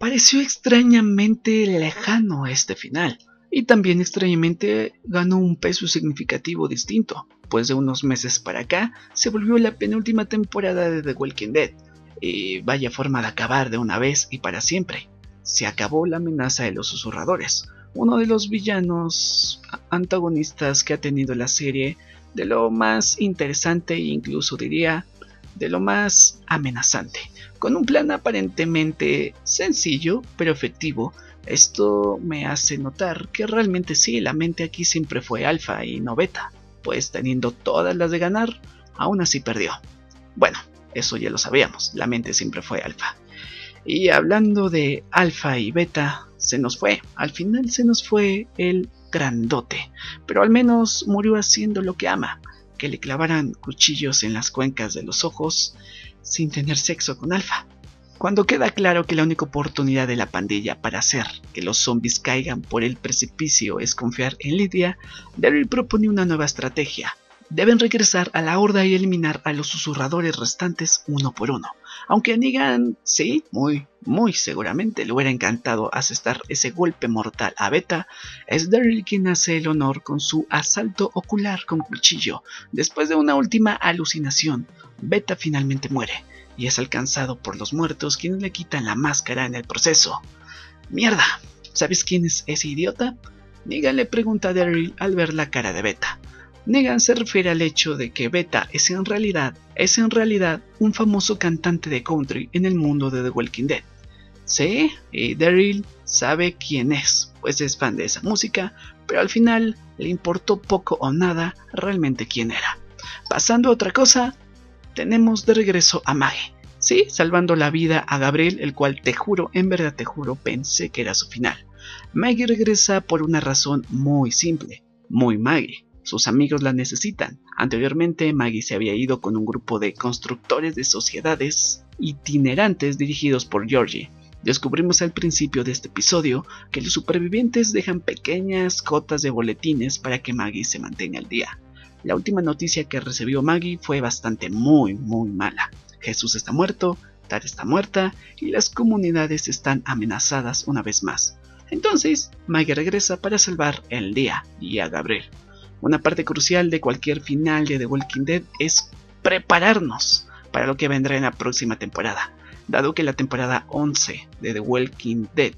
pareció extrañamente lejano este final. Y también extrañamente ganó un peso significativo distinto, pues de unos meses para acá se volvió la penúltima temporada de The Walking Dead. Y vaya forma de acabar de una vez y para siempre. Se acabó la amenaza de los susurradores, uno de los villanos antagonistas que ha tenido la serie, de lo más interesante e incluso diría de lo más amenazante, con un plan aparentemente sencillo pero efectivo esto me hace notar que realmente sí, la mente aquí siempre fue alfa y no beta, pues teniendo todas las de ganar, aún así perdió. Bueno, eso ya lo sabíamos, la mente siempre fue alfa. Y hablando de alfa y beta, se nos fue, al final se nos fue el grandote, pero al menos murió haciendo lo que ama, que le clavaran cuchillos en las cuencas de los ojos sin tener sexo con alfa. Cuando queda claro que la única oportunidad de la pandilla para hacer que los zombies caigan por el precipicio es confiar en Lydia, Daryl propone una nueva estrategia. Deben regresar a la horda y eliminar a los susurradores restantes uno por uno. Aunque Negan, sí, muy, muy seguramente le hubiera encantado asestar ese golpe mortal a Beta, es Daryl quien hace el honor con su asalto ocular con cuchillo. Después de una última alucinación, Beta finalmente muere y es alcanzado por los muertos quienes le quitan la máscara en el proceso. ¡Mierda! ¿Sabes quién es ese idiota? Negan le pregunta a Daryl al ver la cara de Beta. Negan se refiere al hecho de que Beta es en realidad, es en realidad un famoso cantante de country en el mundo de The Walking Dead. Sí, y Daryl sabe quién es, pues es fan de esa música, pero al final le importó poco o nada realmente quién era. Pasando a otra cosa, tenemos de regreso a Maggie. Sí, salvando la vida a Gabriel, el cual te juro, en verdad te juro, pensé que era su final. Maggie regresa por una razón muy simple, muy Maggie. Sus amigos la necesitan. Anteriormente, Maggie se había ido con un grupo de constructores de sociedades itinerantes dirigidos por Georgie. Descubrimos al principio de este episodio que los supervivientes dejan pequeñas cotas de boletines para que Maggie se mantenga al día. La última noticia que recibió Maggie fue bastante muy muy mala. Jesús está muerto, Tara está muerta y las comunidades están amenazadas una vez más. Entonces, Maggie regresa para salvar el día y a Gabriel. Una parte crucial de cualquier final de The Walking Dead es prepararnos para lo que vendrá en la próxima temporada. Dado que la temporada 11 de The Walking Dead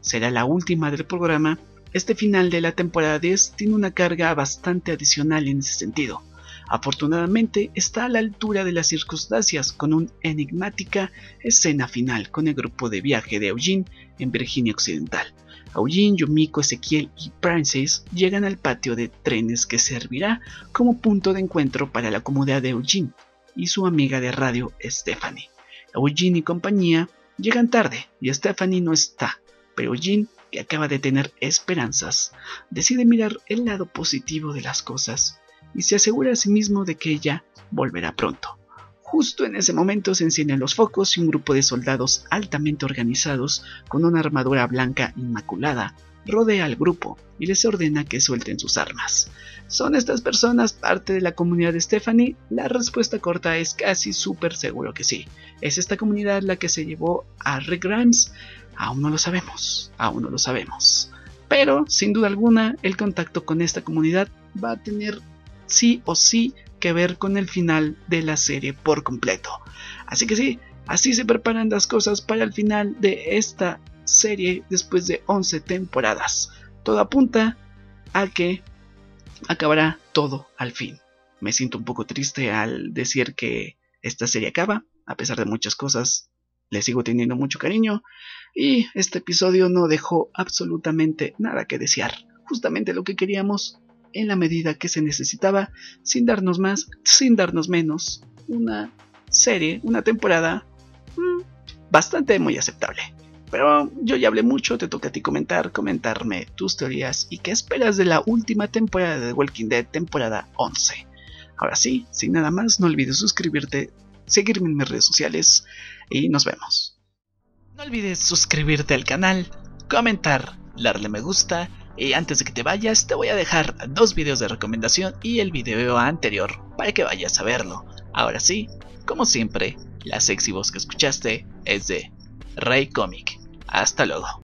será la última del programa, este final de la temporada 10 tiene una carga bastante adicional en ese sentido. Afortunadamente está a la altura de las circunstancias con una enigmática escena final con el grupo de viaje de Eugene en Virginia Occidental. Eugene, Yumiko, Ezequiel y Princess llegan al patio de trenes que servirá como punto de encuentro para la comunidad de Eugene y su amiga de radio Stephanie. Eugene y compañía llegan tarde y Stephanie no está, pero Eugene que acaba de tener esperanzas, decide mirar el lado positivo de las cosas y se asegura a sí mismo de que ella volverá pronto. Justo en ese momento se encienden los focos y un grupo de soldados altamente organizados con una armadura blanca inmaculada rodea al grupo y les ordena que suelten sus armas. ¿Son estas personas parte de la comunidad de Stephanie? La respuesta corta es casi súper seguro que sí. ¿Es esta comunidad la que se llevó a Rick Grimes? Aún no lo sabemos, aún no lo sabemos. Pero, sin duda alguna, el contacto con esta comunidad va a tener sí o sí que ver con el final de la serie por completo. Así que sí, así se preparan las cosas para el final de esta serie después de 11 temporadas. Todo apunta a que acabará todo al fin. Me siento un poco triste al decir que esta serie acaba, a pesar de muchas cosas, le sigo teniendo mucho cariño y este episodio no dejó absolutamente nada que desear. Justamente lo que queríamos en la medida que se necesitaba, sin darnos más, sin darnos menos. Una serie, una temporada mm, bastante muy aceptable. Pero yo ya hablé mucho, te toca a ti comentar, comentarme tus teorías y qué esperas de la última temporada de The Walking Dead, temporada 11. Ahora sí, sin nada más, no olvides suscribirte, seguirme en mis redes sociales y nos vemos. No olvides suscribirte al canal, comentar, darle me gusta y antes de que te vayas te voy a dejar dos videos de recomendación y el video anterior para que vayas a verlo. Ahora sí, como siempre, la sexy voz que escuchaste es de Rey Comic. Hasta luego.